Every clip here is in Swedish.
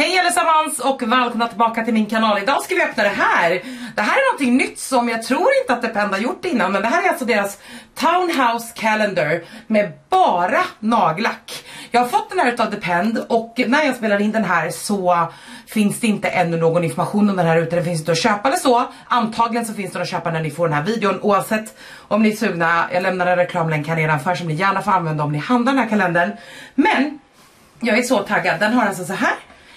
Hej allesammans och välkomna tillbaka till min kanal. Idag ska vi öppna det här. Det här är någonting nytt som jag tror inte att Depend har gjort innan men det här är alltså deras Townhouse Calendar med bara nagellack. Jag har fått den här utav Depend och när jag spelar in den här så finns det inte ännu någon information om den här ute. Den finns inte att köpa eller så. Antagligen så finns den att köpa när ni får den här videon oavsett om ni är sugna. Jag lämnar en reklamlänk här nedanför som ni gärna får använda om ni handlar den här kalendern. Men jag är så taggad. Den har alltså så här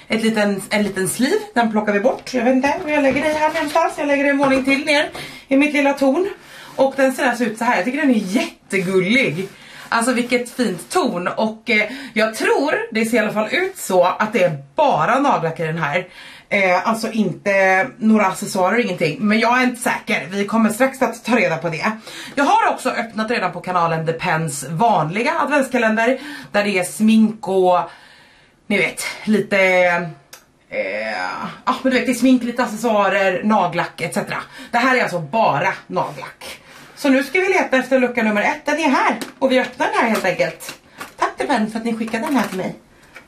ett liten, en liten sliv, den plockar vi bort. Jag vet inte jag lägger dig här någonstans. Jag lägger en våning till ner i mitt lilla torn. Och den ser alltså ut så här. Jag tycker den är jättegullig. Alltså vilket fint ton och eh, jag tror, det ser i alla fall ut så, att det är bara nagellack i den här. Eh, alltså inte några accessoarer, ingenting. Men jag är inte säker, vi kommer strax att ta reda på det. Jag har också öppnat redan på kanalen Depends vanliga adventskalender. Där det är smink och ni vet, lite eh, ah, men du vet det är smink, lite accessoarer, nagellack etc. Det här är alltså bara nagellack. Så nu ska vi leta efter lucka nummer ett, den är här och vi öppnar den här helt enkelt. Tack till vän för att ni skickade den här till mig.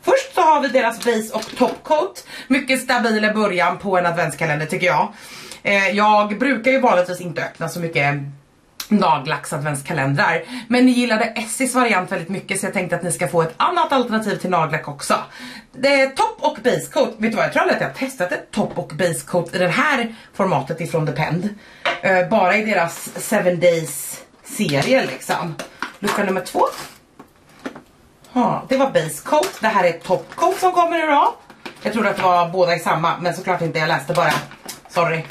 Först så har vi deras base och topcoat. Mycket stabil i början på en adventskalender tycker jag. Eh, jag brukar ju vanligtvis inte öppna så mycket nagellax adventskalendrar. Men ni gillade Essis variant väldigt mycket så jag tänkte att ni ska få ett annat alternativ till nagellack också. Det är top och base coat. Vet du vad, jag tror att jag har testat ett top och base coat i det här formatet ifrån Depend. Uh, bara i deras 7 days serie liksom. Lucka nummer två. Ha, det var base coat. Det här är top coat som kommer idag. Jag trodde att det var båda i samma men såklart inte, jag läste bara. Sorry.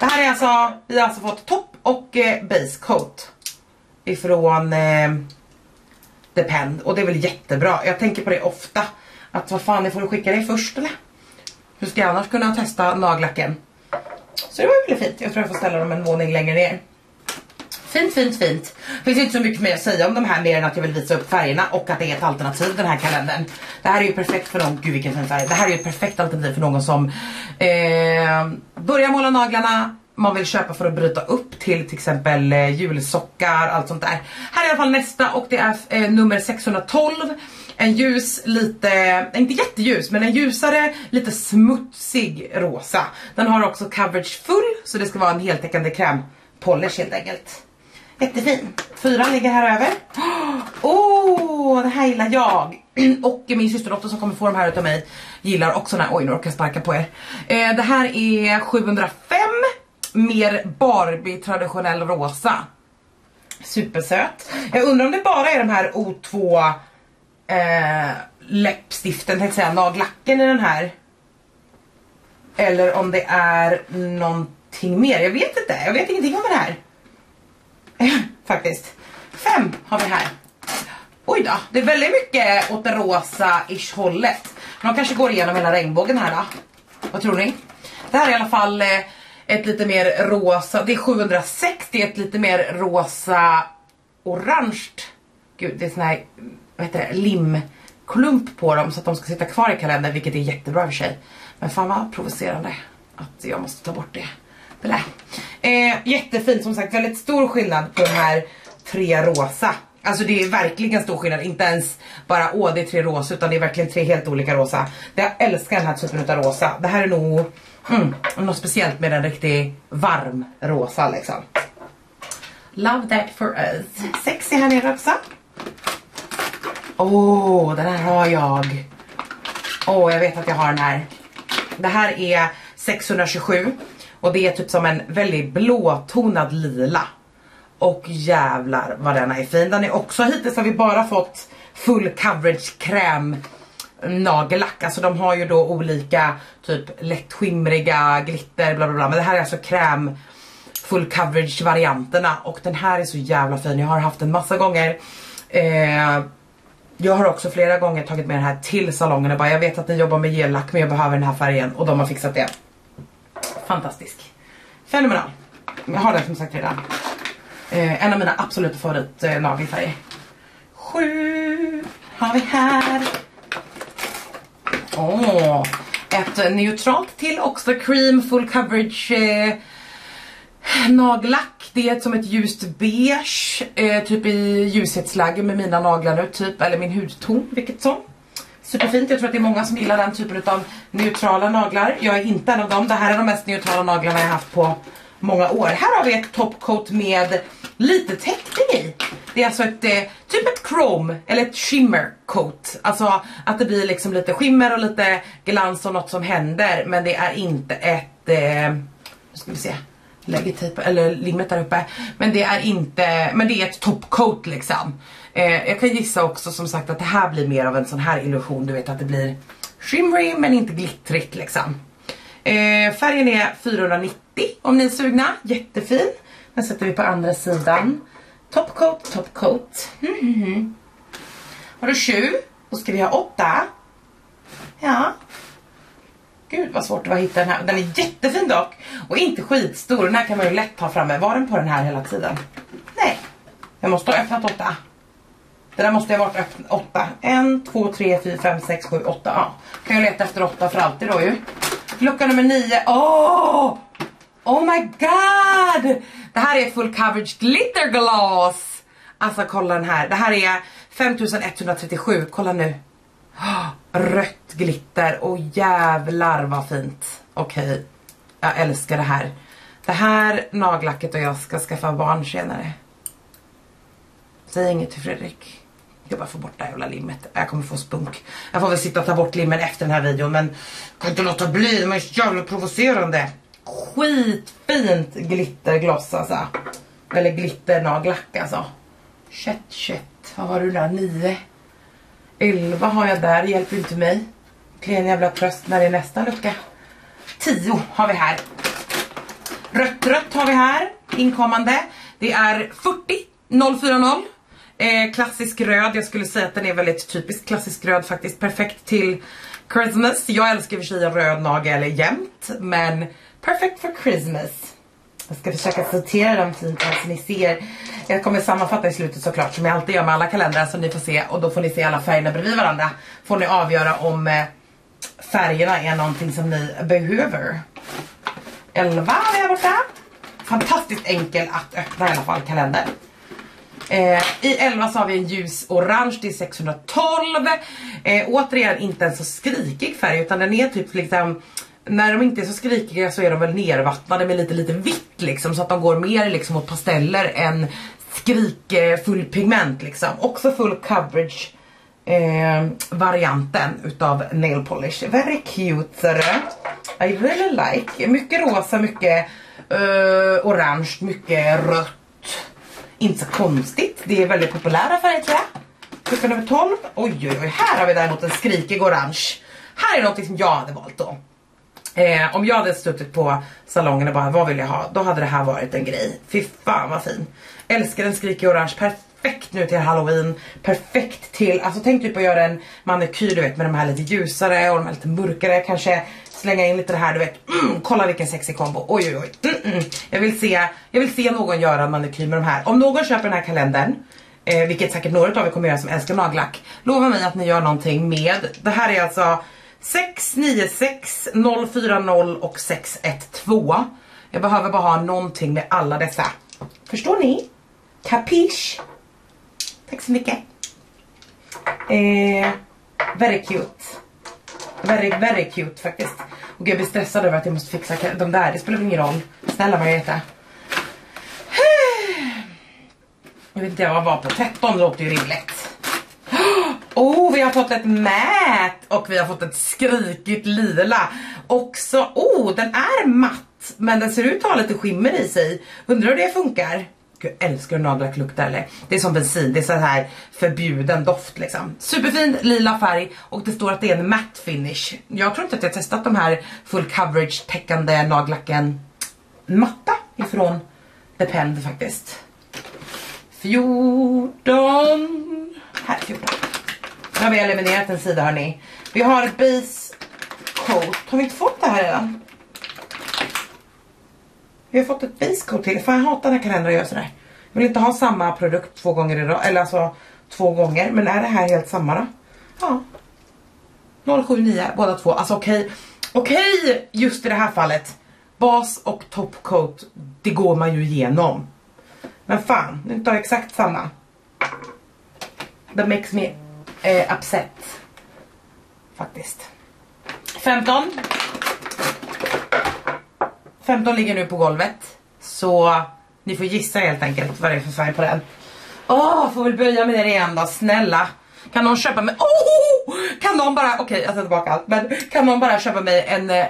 Det här är alltså, vi har alltså fått top och eh, base coat ifrån eh, Depend och det är väl jättebra. Jag tänker på det ofta. Att vad fan, jag får skicka det först eller? Hur ska jag annars kunna testa nagellacken? Så det var väldigt fint. Jag tror jag får ställa dem en våning längre ner. Fint, fint, fint. Det finns inte så mycket mer att säga om de här mer än att jag vill visa upp färgerna och att det är ett alternativ den här kalendern. Det här är ju perfekt för någon, gud vilken fin färg. Det här är ju ett perfekt alternativ för någon som eh, börjar måla naglarna, man vill köpa för att bryta upp till till exempel eh, julsockar, allt sånt där. Här är i alla fall nästa och det är eh, nummer 612. En ljus, lite, inte jätteljus men en ljusare, lite smutsig rosa. Den har också coverage full så det ska vara en heltäckande krämpolish helt enkelt. Jättefin. Fyran ligger här över. Åh, oh, det här gillar jag. Och min systerdotter som kommer få de här utav mig gillar också den här. Oj, nu orkar jag sparka på er. Eh, det här är 705 mer Barbie traditionell rosa. Supersöt. Jag undrar om det bara är de här O2 eh, läppstiften, tänkte säga, nagellacken i den här. Eller om det är någonting mer. Jag vet inte. Jag vet ingenting om det här. Faktiskt. Fem har vi här. Oj då, det är väldigt mycket åt det rosa-ish hållet. De kanske går igenom hela regnbågen här då. Vad tror ni? Det här är i alla fall eh, ett lite mer rosa, det är 706, det är ett lite mer rosa orange. Gud, det är sån här, vad heter det, limklump på dem så att de ska sitta kvar i kalendern, vilket är jättebra i och för sig. Men fan vad provocerande att jag måste ta bort det. det eh, jättefint, som sagt, väldigt stor skillnad på de här tre rosa. Alltså det är verkligen stor skillnad, inte ens bara åh det är tre rosa utan det är verkligen tre helt olika rosa. Jag älskar den här typen av rosa. Det här är nog Mm, något speciellt med en riktig varm rosa liksom. Love that for us. Sexy här nere också. Åh, oh, den här har jag. Åh, oh, jag vet att jag har den här. Det här är 627 och det är typ som en väldigt blåtonad lila. Och jävlar vad den är fin. Den är också, hittills har vi bara fått full coverage kräm nagellack. Alltså de har ju då olika typ lättskimriga glitter bla bla bla. Men det här är alltså kräm full coverage varianterna och den här är så jävla fin. Jag har haft den massa gånger. Eh, jag har också flera gånger tagit med den här till salongen och bara jag vet att ni jobbar med gellack men jag behöver den här färgen och de har fixat det. Fantastisk. Fenomenal. Jag har den som sagt redan. Eh, en av mina absoluta favorit eh, nagelfärger. Sju har vi här. Åh, ett neutralt till Oxford Cream Full Coverage eh, nagellack. Det är som ett ljust beige, eh, typ i ljushetsläge med mina naglar nu, typ, eller min hudton, vilket som. Superfint, jag tror att det är många som gillar den typen av neutrala naglar. Jag är inte en av dem, det här är de mest neutrala naglarna jag haft på många år. Här har vi ett topcoat med lite täckning i. Det är alltså ett, eh, typ ett chrome eller ett shimmer coat. Alltså att det blir liksom lite skimmer och lite glans och något som händer. Men det är inte ett, eh, ska vi se, lägger tejp eller limmet där uppe. Men det är inte, men det är ett topcoat liksom. Eh, jag kan gissa också som sagt att det här blir mer av en sån här illusion. Du vet att det blir shimmery men inte glittrigt liksom. Eh, färgen är 490 om ni är sugna. Jättefin. Den sätter vi på andra sidan. Topcoat, topcoat. Mm -hmm. Har du sju? Då ska vi ha åtta. Ja. Gud vad svårt det var att hitta den här. Den är jättefin dock. Och inte skitstor. Den här kan man ju lätt ta framme. Var den på den här hela tiden? Nej. Jag måste ha öppnat åtta. Det där måste jag ha varit öppnat åtta. En, två, tre, fyra, fem, sex, sju, åtta. Ja. Kan jag leta efter åtta för alltid då ju. Lucka nummer nio. Åh! Oh! oh my god! Det här är full coverage glitter gloss. Alltså kolla den här. Det här är 5137. Kolla nu. Ah, rött glitter. Och jävlar vad fint. Okej. Okay. Jag älskar det här. Det här nagellacket och jag ska skaffa barn senare. Säg inget till Fredrik. Jag bara får bort det här jävla limmet. Jag kommer få spunk. Jag får väl sitta och ta bort limmen efter den här videon men kan inte låta bli. De är så jävla provocerande. Skitfint glittergloss alltså. Eller glitternagellack alltså. Kött, shit. Vad har du där? 9. 11 har jag där. Det hjälper inte mig. Klen jävla tröst när det är nästa lucka. 10 har vi här. Rött rött har vi här. Inkommande. Det är 40 040. Eh, klassisk röd, jag skulle säga att den är väldigt typisk klassisk röd faktiskt. Perfekt till Christmas. Jag älskar i och för sig en röd nagel jämt, men perfect for Christmas. Jag ska försöka sortera dem fint här så ni ser. Jag kommer sammanfatta i slutet såklart som jag alltid gör med alla kalendrar så ni får se och då får ni se alla färgerna bredvid varandra. Får ni avgöra om eh, färgerna är någonting som ni behöver. 11 är vi borta. Fantastiskt enkel att öppna i alla fall kalender. Eh, I 11 så har vi en ljus orange, det är 612. Eh, återigen inte en så skrikig färg utan den är typ liksom när de inte är så skrikiga så är de väl nervattnade med lite lite vitt liksom så att de går mer liksom åt pasteller än skrikfull pigment liksom. Också full coverage eh, varianten utav nail polish. Very cute sir. I really like. Mycket rosa, mycket eh, orange, mycket rött inte så konstigt. Det är väldigt populära färger tror jag. Klockan över 12. Oj oj oj, här har vi däremot en skrikig orange. Här är något som jag hade valt då. Eh, om jag hade suttit på salongen och bara vad vill jag ha? Då hade det här varit en grej. Fy fan vad fin. Älskar den skrikig orange. Perfekt nu till halloween. Perfekt till, alltså tänk typ att göra en manikyr du vet med de här lite ljusare och de här lite mörkare. Kanske slänga in lite det här, du vet, mm, kolla vilken sexig kombo, oj oj oj. Mm, mm. Jag, vill se, jag vill se någon göra en manikyr med de här. Om någon köper den här kalendern, eh, vilket säkert några av er kommer göra som älskar nagellack, lova mig att ni gör någonting med, det här är alltså 696 040 och 612. Jag behöver bara ha någonting med alla dessa. Förstår ni? Capiche? Tack så mycket. Eh, very cute. Very, very cute faktiskt. Och jag blir stressad över att jag måste fixa de där. Det spelar ingen roll. Snälla Margareta. Jag vet inte jag var på. 13 låter ju rimligt. Oh, vi har fått ett mät och vi har fått ett skrikigt lila. Också, oh, den är matt. Men den ser ut att ha lite skimmer i sig. Undrar hur det funkar. Gud, jag älskar hur nagellack luktar eller? Det är som bensin, det är så här förbjuden doft liksom. Superfin lila färg och det står att det är en matte finish. Jag tror inte att jag testat de här full coverage täckande nagellacken matta ifrån Depend faktiskt. 14. Här 14. Nu har vi eliminerat en sida hörni. Vi har base coat. Har vi inte fått det här redan? Vi har fått ett base coat till. Fan jag hatar när kalendrar gör sådär. Jag vill inte ha samma produkt två gånger idag. Eller alltså två gånger. Men är det här helt samma då? Ja. 079 båda två. Alltså okej. Okay. Okej okay, just i det här fallet. Bas och top coat. Det går man ju igenom. Men fan, nu tar jag exakt samma. That makes me eh, upset. faktiskt. 15. 15 ligger nu på golvet. Så ni får gissa helt enkelt vad det är för färg på den. Åh, oh, får väl böja mig ner igen då, snälla. Kan någon köpa mig, oh! Kan någon bara, okej okay, jag tar tillbaka allt, men kan någon bara köpa mig en eh,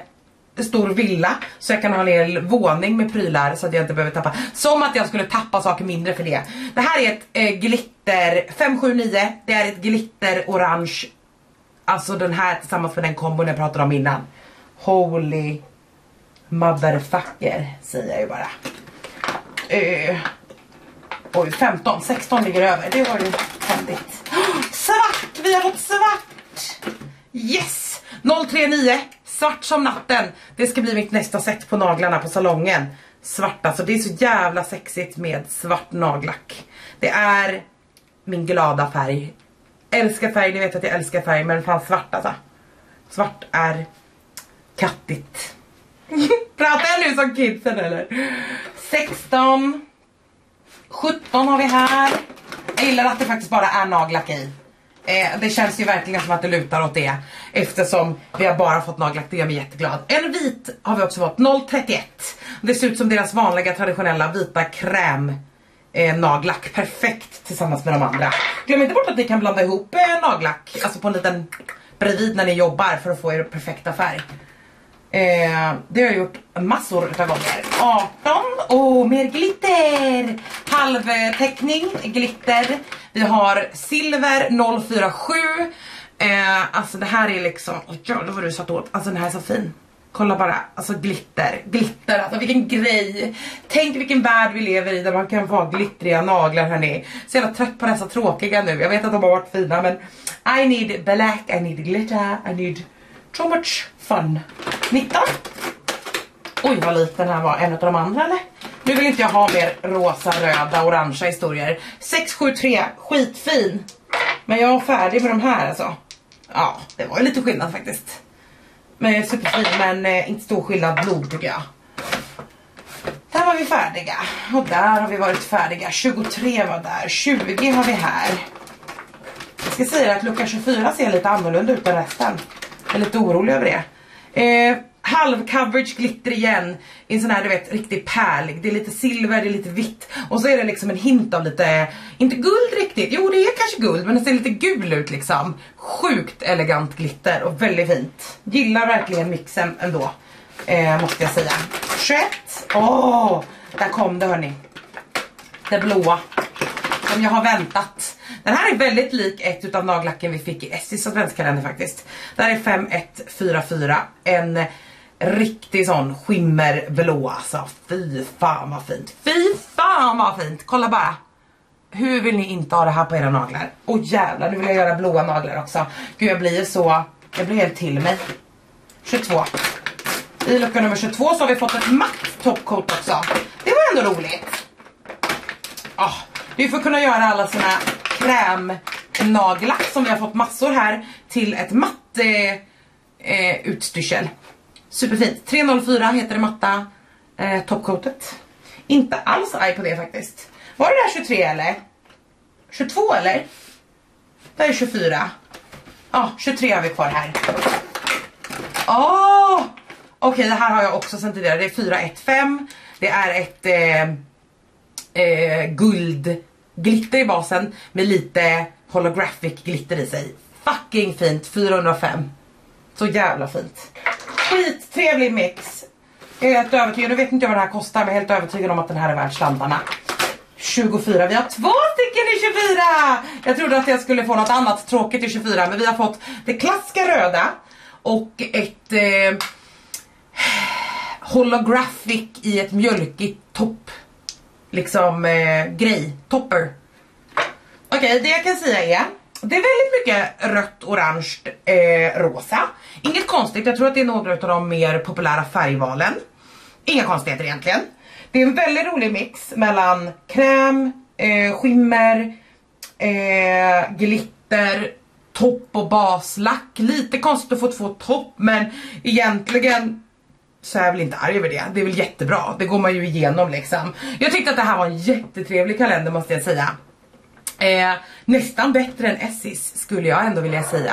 stor villa så jag kan ha en hel våning med prylar så att jag inte behöver tappa. Som att jag skulle tappa saker mindre för det. Det här är ett eh, glitter 579, det är ett glitter orange. Alltså den här tillsammans med den kombon jag pratade om innan. Holy motherfucker säger jag ju bara. Eh, oj 15, 16 ligger över, det var ju händigt. svart, vi har fått svart! Yes! 039 Svart som natten. Det ska bli mitt nästa set på naglarna på salongen. Svart alltså, det är så jävla sexigt med svart nagellack. Det är min glada färg. Älskar färg, ni vet att jag älskar färg men fan svart alltså. Svart är kattigt. Pratar jag nu som kidsen eller? 16 17 har vi här. Jag gillar att det faktiskt bara är nagellack i. Eh, det känns ju verkligen som att det lutar åt det. Eftersom vi har bara fått nagellack, det gör jätteglad. En vit har vi också fått, 031. Det ser ut som deras vanliga traditionella vita kräm eh, nagellack. Perfekt tillsammans med de andra. Glöm inte bort att ni kan blanda ihop eh, nagellack, alltså på en liten bredvid när ni jobbar för att få er perfekta färg. Eh, det har jag gjort massor av gånger. 18, och mer glitter! Halvtäckning, glitter. Vi har silver 047. Eh, alltså det här är liksom, oh, jävlar vad du satt åt. Alltså den här är så fin. Kolla bara, alltså glitter, glitter, alltså vilken grej. Tänk vilken värld vi lever i där man kan få ha glittriga naglar hörni. Så jävla trött på dessa tråkiga nu. Jag vet att de har varit fina men I need black, I need glitter, I need so much fun. 19. Oj vad liten den här var, en av de andra eller? Nu vill inte jag ha mer rosa, röda, orangea historier. 673, skitfin. Men jag är färdig med de här alltså. Ja, det var ju lite skillnad faktiskt. Men superfin, men eh, inte stor skillnad nog tycker jag. Där var vi färdiga. Och där har vi varit färdiga. 23 var där. 20 har vi här. Jag ska säga att lucka 24 ser lite annorlunda ut än resten. Jag är lite orolig över det. Eh, halv coverage glitter igen i en sån här du vet riktig pärlig. Det är lite silver, det är lite vitt och så är det liksom en hint av lite, inte guld riktigt, jo det är kanske guld men det ser lite gul ut liksom. Sjukt elegant glitter och väldigt fint. Gillar verkligen mixen ändå, eh, måste jag säga. 21, åh, oh, där kom det hörni. Det blåa, som jag har väntat. Den här är väldigt lik ett utav nagellacken vi fick i Essis adventskalender faktiskt. Det här är 5144, en riktig sån skimmerblå alltså. Fy fan vad fint. Fy fan vad fint. Kolla bara. Hur vill ni inte ha det här på era naglar? Åh oh, jävlar, nu vill jag göra blåa naglar också. Gud jag blir så, jag blir helt till mig. 22. I lucka nummer 22 så har vi fått ett matt topcoat också. Det var ändå roligt. Oh, det är för att kunna göra alla sina krämnaglar som vi har fått massor här till ett matt eh, eh, utstyrsel. Superfint. 304 heter det matta eh, toppcoatet. Inte alls arg på det faktiskt. Var det där 23 eller? 22 eller? Det är 24. Ja, ah, 23 har vi kvar här. Åh! Oh! Okej, okay, det här har jag också sen tidigare. Det är 415. Det är ett eh, eh, guldglitter i basen med lite holographic glitter i sig. Fucking fint, 405. Så jävla fint skittrevlig mix. Jag är helt övertygad, nu vet inte jag vad det här kostar men jag är helt övertygad om att den här är värd slantarna. 24, vi har två stycken i 24! Jag trodde att jag skulle få något annat tråkigt i 24 men vi har fått det klassiska röda och ett eh, holographic i ett mjölkigt topp. Liksom eh, grej, topper. Okej, okay, det jag kan säga är det är väldigt mycket rött, orange, eh, rosa. Inget konstigt, jag tror att det är några av de mer populära färgvalen. Inga konstigheter egentligen. Det är en väldigt rolig mix mellan kräm, eh, skimmer, eh, glitter, topp och baslack. Lite konstigt att få två topp men egentligen så är jag väl inte arg över det. Det är väl jättebra, det går man ju igenom liksom. Jag tyckte att det här var en jättetrevlig kalender måste jag säga. Eh, nästan bättre än Essis skulle jag ändå vilja säga.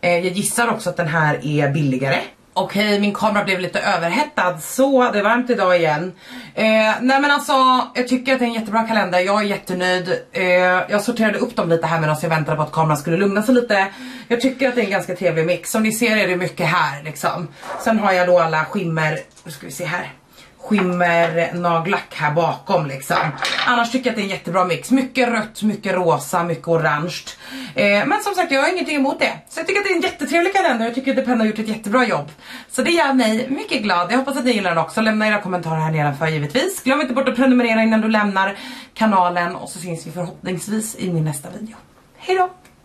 Eh, jag gissar också att den här är billigare. Okej, okay, min kamera blev lite överhettad, så det är varmt idag igen. Eh, nej men alltså, jag tycker att det är en jättebra kalender, jag är jättenöjd. Eh, jag sorterade upp dem lite här medan jag väntade på att kameran skulle lugna sig lite. Jag tycker att det är en ganska trevlig mix, som ni ser är det mycket här liksom. Sen har jag då alla skimmer, nu ska vi se här skimmer nagellack här bakom liksom. Annars tycker jag att det är en jättebra mix. Mycket rött, mycket rosa, mycket orange. Eh, men som sagt jag har ingenting emot det. Så jag tycker att det är en jättetrevlig kalender. Jag tycker att Depend har gjort ett jättebra jobb. Så det gör mig mycket glad. Jag hoppas att ni gillar den också. Lämna era kommentarer här nedanför givetvis. Glöm inte bort att prenumerera innan du lämnar kanalen. Och så syns vi förhoppningsvis i min nästa video. Hejdå!